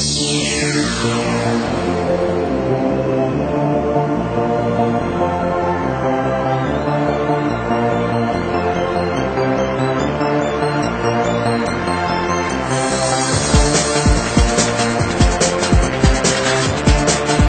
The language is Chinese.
Yes.